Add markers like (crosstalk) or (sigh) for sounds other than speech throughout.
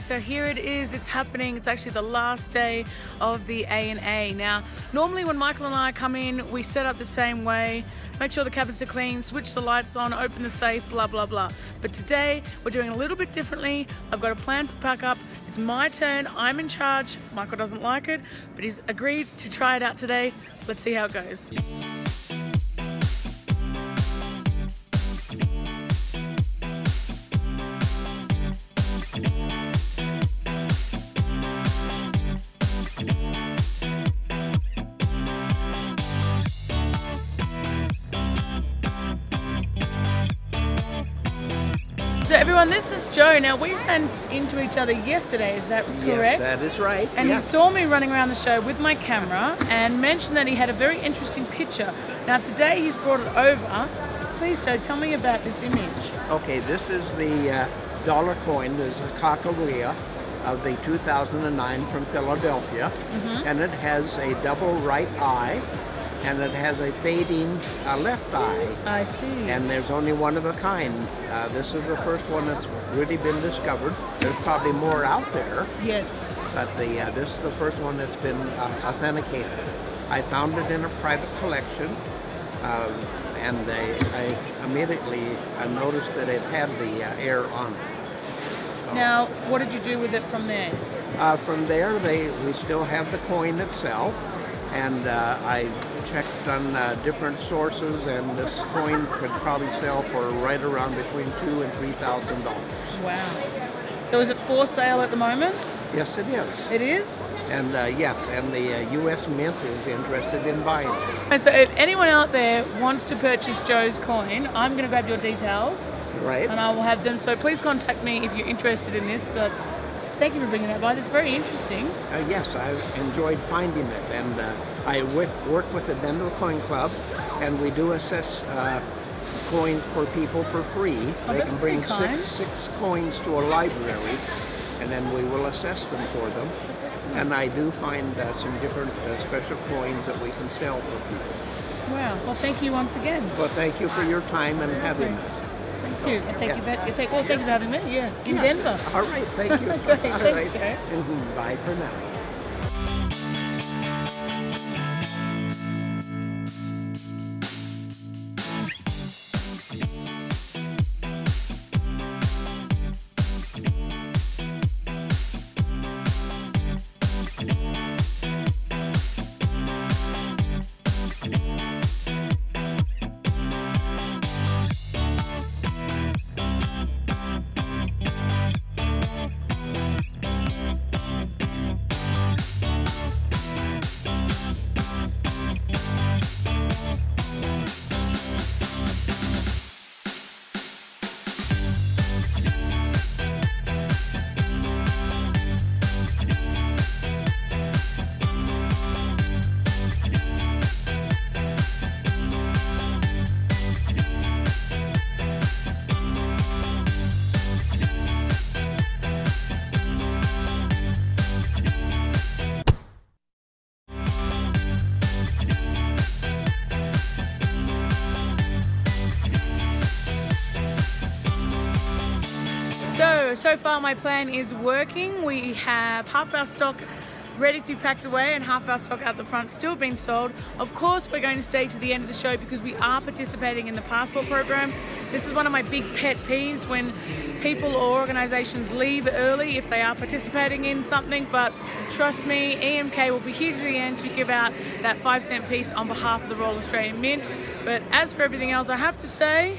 So here it is. It's happening. It's actually the last day of the ANA. Now, normally when Michael and I come in, we set up the same way. Make sure the cabinets are clean, switch the lights on, open the safe, blah, blah, blah. But today, we're doing a little bit differently. I've got a plan for pack up. It's my turn. I'm in charge. Michael doesn't like it, but he's agreed to try it out today. Let's see how it goes. Everyone, this is Joe. Now we ran into each other yesterday, is that correct? Yes, that is right. And yeah. he saw me running around the show with my camera and mentioned that he had a very interesting picture. Now today he's brought it over. Please Joe, tell me about this image. Okay, this is the uh, dollar coin. There's a Sacagawea of the 2009 from Philadelphia. Mm-hmm. And it has a double right eye and it has a fading uh, left eye. I see. And there's only one of a kind. Uh, this is the first one that's really been discovered. There's probably more out there, yes. but the uh, this is the first one that's been uh, authenticated. I found it in a private collection, um, and they, I immediately I noticed that it had the uh, air on it. So, Now, what did you do with it from there? uh, from there, they we still have the coin itself, and uh, I checked on uh, different sources, and this coin could probably sell for right around between two and three thousand dollars. Wow. So is it for sale at the moment? Yes, it is. It is? And uh, yes, and the uh, U.S. Mint is interested in buying it. So if anyone out there wants to purchase Joe's coin, I'm going to grab your details Right? and I will have them. So please contact me if you're interested in this. But thank you for bringing that by. It's very interesting. Uh, yes, I've enjoyed finding it, and uh, I work with the Denver Coin Club, and we do assess uh, coins for people for free. they Oh, that's can bring six, six coins to a library, and then we will assess them for them. That's excellent. And I do find uh, some different uh, special coins that we can sell for people. Wow. Well, thank you once again. Well, thank you for your time and having us. Thank you. And thank Yeah. you. Thank, well, thank you for having me. Yeah, in Yeah. Denver. All right, thank you. (laughs) All thanks, right. Mhm, Bye for now. So, far my plan is working. We have half our stock ready to be packed away and half our stock out the front still being sold. Of course, we're going to stay to the end of the show because we are participating in the passport program. This is one of my big pet peeves when people or organizations leave early if they are participating in something. But trust me, EMK will be here to the end to give out that five cent piece on behalf of the Royal Australian Mint. But as for everything else, I have to say,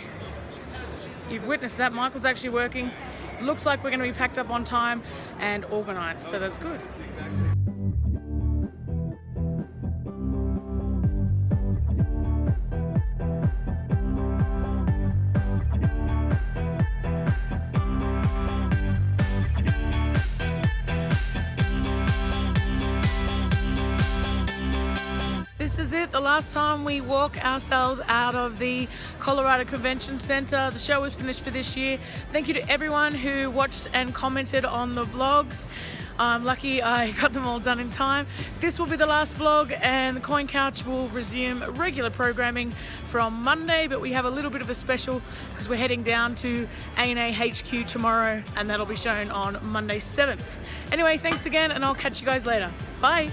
You've witnessed that. Michael's actually working. Looks like we're going to be packed up on time and organised, so that's good. This is it, the last time we walk ourselves out of the Colorado Convention Center. The show is finished for this year. Thank you to everyone who watched and commented on the vlogs. I'm lucky I (laughs) got them all done in time. This will be the last vlog and the Coin Couch will resume regular programming from Monday, but we have a little bit of a special because we're heading down to ANA HQ tomorrow and that'll be shown on Monday 7th. Anyway, thanks again and I'll catch you guys later. Bye.